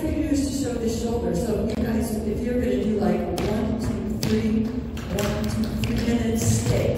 You fingers to show the shoulder. So you guys, if you're going to do like one, two, three, one, two, three, minutes, stay.